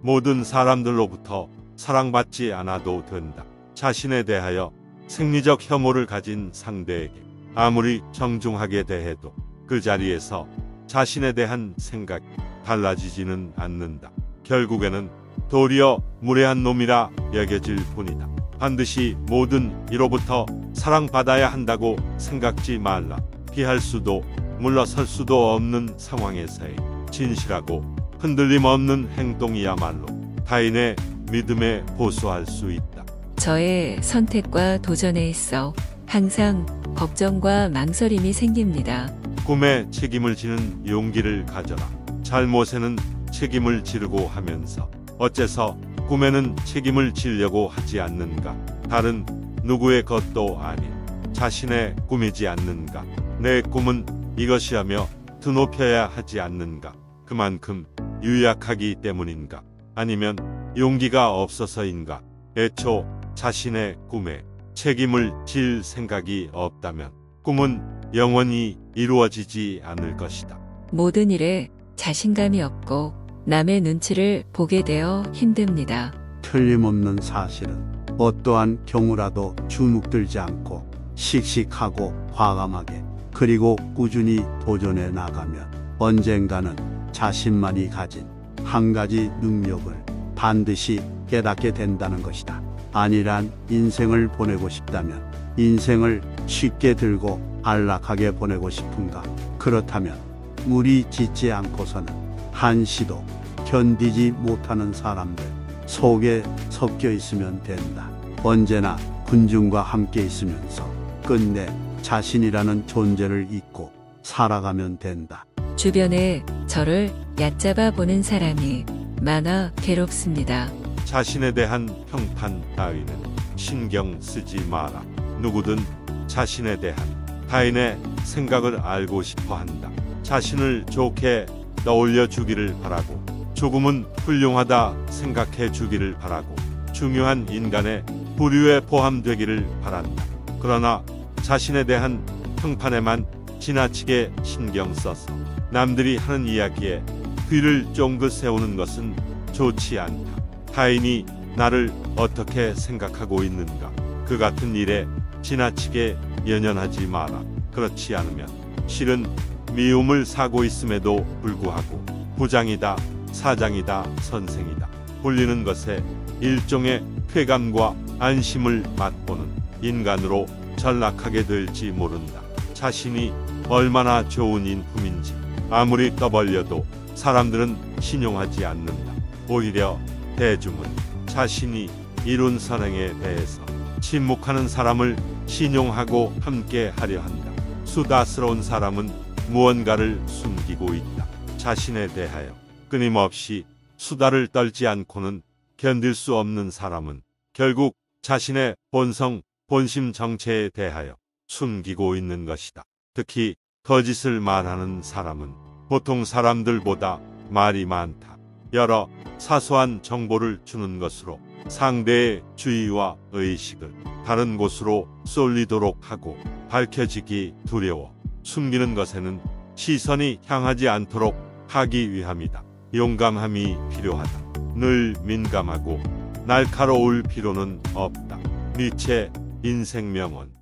모든 사람들로부터 사랑받지 않아도 된다. 자신에 대하여 생리적 혐오를 가진 상대에게 아무리 정중하게 대해도 그 자리에서 자신에 대한 생각이 달라지지는 않는다. 결국에는 도리어 무례한 놈이라 여겨질 뿐이다. 반드시 모든 이로부터 사랑받아야 한다고 생각지 말라. 피할 수도 물러설 수도 없는 상황에서의 진실하고 흔들림 없는 행동이야말로 타인의 믿음에 보수할 수 있다. 저의 선택과 도전에 있어 항상 걱정과 망설임이 생깁니다. 꿈에 책임을 지는 용기를 가져라. 잘못에는 책임을 지르고 하면서 어째서 꿈에는 책임을 지려고 하지 않는가? 다른 누구의 것도 아닌 자신의 꿈이지 않는가? 내 꿈은 이것이하며 드높여야 하지 않는가? 그만큼 유약하기 때문인가? 아니면 용기가 없어서인가? 애초 자신의 꿈에 책임을 질 생각이 없다면 꿈은 영원히 이루어지지 않을 것이다. 모든 일에 자신감이 없고 남의 눈치를 보게 되어 힘듭니다. 틀림없는 사실은 어떠한 경우라도 주눅들지 않고 씩씩하고 과감하게 그리고 꾸준히 도전해 나가면 언젠가는 자신만이 가진 한 가지 능력을 반드시 깨닫게 된다는 것이다. 아니란 인생을 보내고 싶다면 인생을 쉽게 들고 안락하게 보내고 싶은가? 그렇다면 무리 짓지 않고서는 한시도 견디지 못하는 사람들 속에 섞여 있으면 된다. 언제나 군중과 함께 있으면서 끝내 자신이라는 존재를 잊고 살아가면 된다. 주변에 저를 얕잡아 보는 사람이 많아 괴롭습니다. 자신에 대한 평판 따위는 신경 쓰지 마라. 누구든 자신에 대한 타인의 생각을 알고 싶어 한다. 자신을 좋게 떠올려 주기를 바라고 조금은 훌륭하다 생각해 주기를 바라고 중요한 인간의 부류에 포함되기를 바란다. 그러나 자신에 대한 평판에만 지나치게 신경 써서 남들이 하는 이야기에 귀를 쫑긋 세우는 것은 좋지 않다. 타인이 나를 어떻게 생각하고 있는가. 그 같은 일에 지나치게 연연하지 마라. 그렇지 않으면 실은 미움을 사고 있음에도 불구하고 부장이다, 사장이다, 선생이다. 불리는 것에 일종의 쾌감과 안심을 맛보는 인간으로 전락하게 될지 모른다. 자신이 얼마나 좋은 인품인지 아무리 떠벌려도 사람들은 신용하지 않는다. 오히려 대중은 자신이 이룬 선행에 대해서 침묵하는 사람을 신용하고 함께 하려 한다. 수다스러운 사람은 무언가를 숨기고 있다. 자신에 대하여 끊임없이 수다를 떨지 않고는 견딜 수 없는 사람은 결국 자신의 본성, 본심 정체에 대하여 숨기고 있는 것이다. 특히 거짓을 말하는 사람은 보통 사람들보다 말이 많다. 여러 사소한 정보를 주는 것으로 상대의 주의와 의식을 다른 곳으로 쏠리도록 하고 밝혀지기 두려워 숨기는 것에는 시선이 향하지 않도록 하기 위함이다. 용감함이 필요하다. 늘 민감하고 날카로울 필요는 없다. 니체 인생 명언